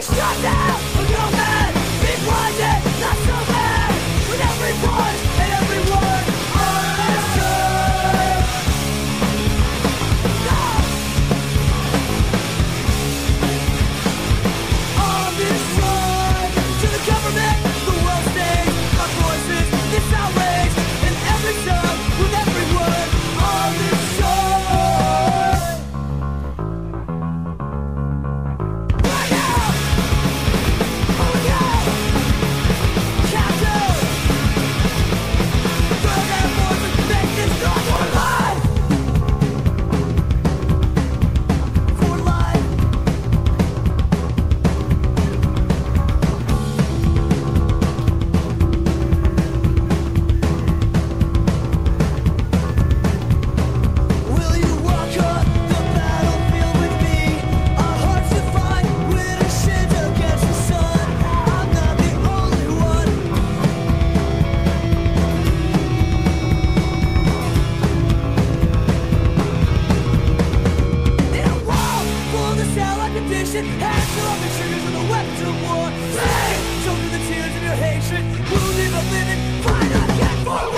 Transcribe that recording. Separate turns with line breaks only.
Shut up! master of the triggers and the weapons of war. Sing! Show me the tears of your hatred. We'll living, fight a cat for